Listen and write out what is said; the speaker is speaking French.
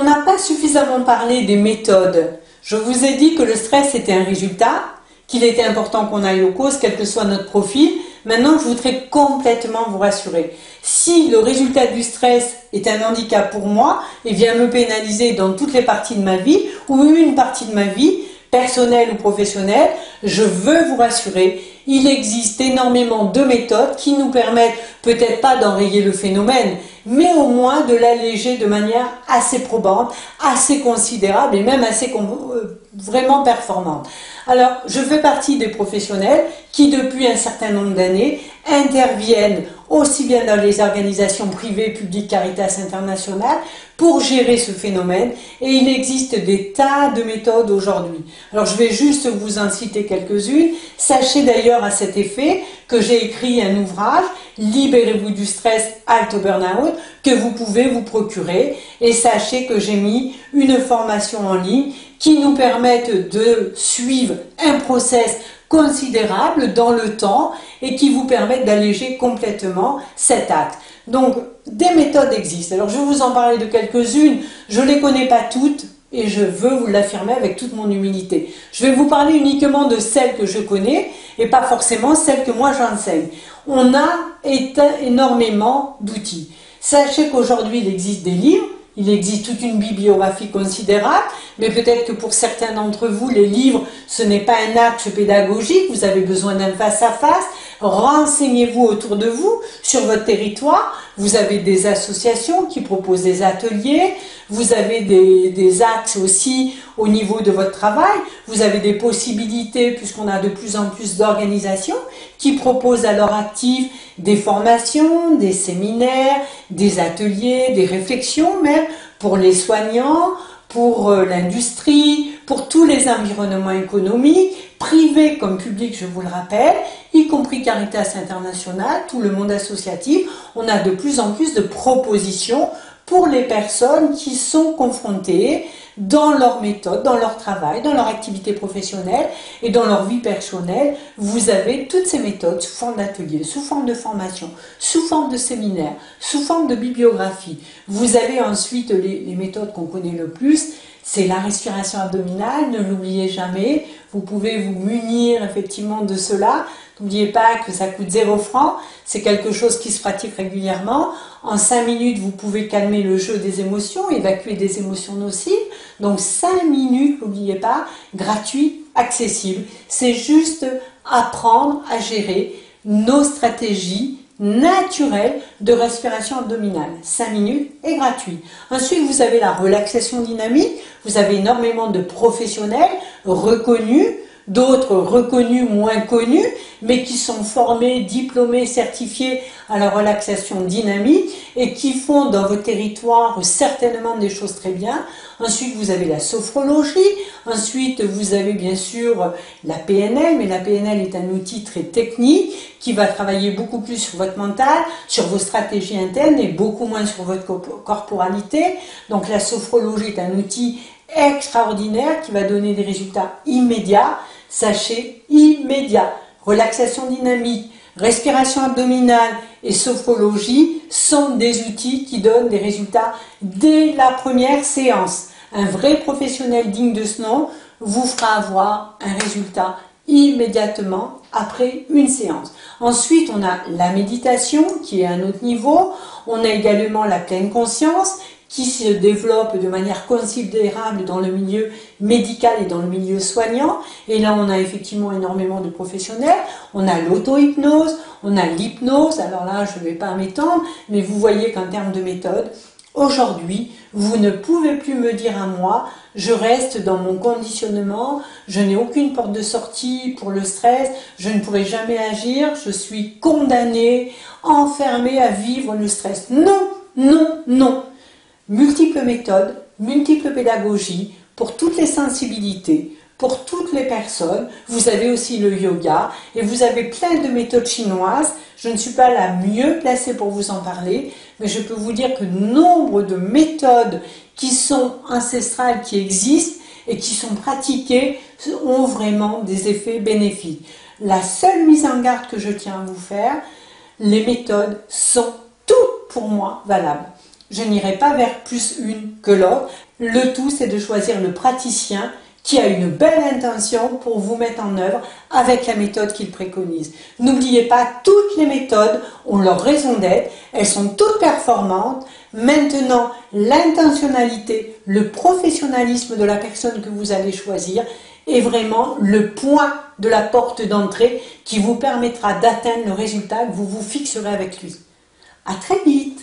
pas suffisamment parlé des méthodes. Je vous ai dit que le stress était un résultat, qu'il était important qu'on aille aux causes, quel que soit notre profil. Maintenant, je voudrais complètement vous rassurer. Si le résultat du stress est un handicap pour moi et vient me pénaliser dans toutes les parties de ma vie ou une partie de ma vie, personnelle ou professionnelle, je veux vous rassurer, il existe énormément de méthodes qui nous permettent peut-être pas d'enrayer le phénomène, mais au moins de l'alléger de manière assez probante, assez considérable et même assez euh, vraiment performante. Alors, je fais partie des professionnels qui, depuis un certain nombre d'années, interviennent aussi bien dans les organisations privées, publiques, Caritas International, pour gérer ce phénomène. Et il existe des tas de méthodes aujourd'hui. Alors, je vais juste vous en citer quelques-unes. Sachez d'ailleurs à cet effet que j'ai écrit un ouvrage, Libérez-vous du stress, Alt Burnout, que vous pouvez vous procurer. Et sachez que j'ai mis une formation en ligne qui nous permettent de suivre un process considérable dans le temps et qui vous permettent d'alléger complètement cet acte. Donc, des méthodes existent. Alors, je vais vous en parler de quelques-unes. Je ne les connais pas toutes et je veux vous l'affirmer avec toute mon humilité. Je vais vous parler uniquement de celles que je connais et pas forcément celles que moi j'enseigne. On a énormément d'outils. Sachez qu'aujourd'hui, il existe des livres il existe toute une bibliographie considérable, mais peut-être que pour certains d'entre vous, les livres, ce n'est pas un acte pédagogique, vous avez besoin d'un face-à-face. Renseignez-vous autour de vous, sur votre territoire. Vous avez des associations qui proposent des ateliers, vous avez des, axes aussi au niveau de votre travail, vous avez des possibilités, puisqu'on a de plus en plus d'organisations qui proposent à leur actif des formations, des séminaires, des ateliers, des réflexions même pour les soignants, pour euh, l'industrie, pour tous les environnements économiques, privés comme publics, je vous le rappelle, y compris Caritas International, tout le monde associatif. On a de plus en plus de propositions pour les personnes qui sont confrontées dans leur méthode, dans leur travail, dans leur activité professionnelle et dans leur vie personnelle. Vous avez toutes ces méthodes sous forme d'ateliers, sous forme de formation, sous forme de séminaires, sous forme de bibliographie. Vous avez ensuite les méthodes qu'on connaît le plus, c'est la respiration abdominale, ne l'oubliez jamais. Vous pouvez vous munir effectivement de cela. N'oubliez pas que ça coûte 0 francs. C'est quelque chose qui se pratique régulièrement. En 5 minutes, vous pouvez calmer le jeu des émotions, évacuer des émotions nocives. Donc 5 minutes, n'oubliez pas, gratuit, accessible. C'est juste apprendre à gérer nos stratégies naturel de respiration abdominale. 5 minutes et gratuit. Ensuite, vous avez la relaxation dynamique. Vous avez énormément de professionnels reconnus d'autres reconnus, moins connus, mais qui sont formés, diplômés, certifiés à la relaxation dynamique et qui font dans vos territoires certainement des choses très bien. Ensuite, vous avez la sophrologie. Ensuite, vous avez bien sûr la PNL, mais la PNL est un outil très technique qui va travailler beaucoup plus sur votre mental, sur vos stratégies internes et beaucoup moins sur votre corporalité. Donc la sophrologie est un outil extraordinaire qui va donner des résultats immédiats. Sachez, immédiats. Relaxation dynamique, respiration abdominale et sophrologie sont des outils qui donnent des résultats dès la première séance. Un vrai professionnel digne de ce nom vous fera avoir un résultat immédiatement après une séance. Ensuite, on a la méditation qui est un autre niveau. On a également la pleine conscience qui se développe de manière considérable dans le milieu médical et dans le milieu soignant. Et là, on a effectivement énormément de professionnels. On a l'auto-hypnose, on a l'hypnose. Alors là, je ne vais pas m'étendre, mais vous voyez qu'en termes de méthode, aujourd'hui, vous ne pouvez plus me dire à moi, je reste dans mon conditionnement, je n'ai aucune porte de sortie pour le stress, je ne pourrai jamais agir, je suis condamné, enfermé à vivre le stress. Non, non, non multiples méthodes, multiples pédagogies pour toutes les sensibilités, pour toutes les personnes. Vous avez aussi le yoga et vous avez plein de méthodes chinoises. Je ne suis pas la mieux placée pour vous en parler, mais je peux vous dire que nombre de méthodes qui sont ancestrales, qui existent et qui sont pratiquées ont vraiment des effets bénéfiques. La seule mise en garde que je tiens à vous faire, les méthodes sont toutes pour moi valables. Je n'irai pas vers plus une que l'autre. Le tout, c'est de choisir le praticien qui a une belle intention pour vous mettre en œuvre avec la méthode qu'il préconise. N'oubliez pas, toutes les méthodes ont leur raison d'être, elles sont toutes performantes. Maintenant, l'intentionnalité, le professionnalisme de la personne que vous allez choisir est vraiment le point de la porte d'entrée qui vous permettra d'atteindre le résultat que vous vous fixerez avec lui. À très vite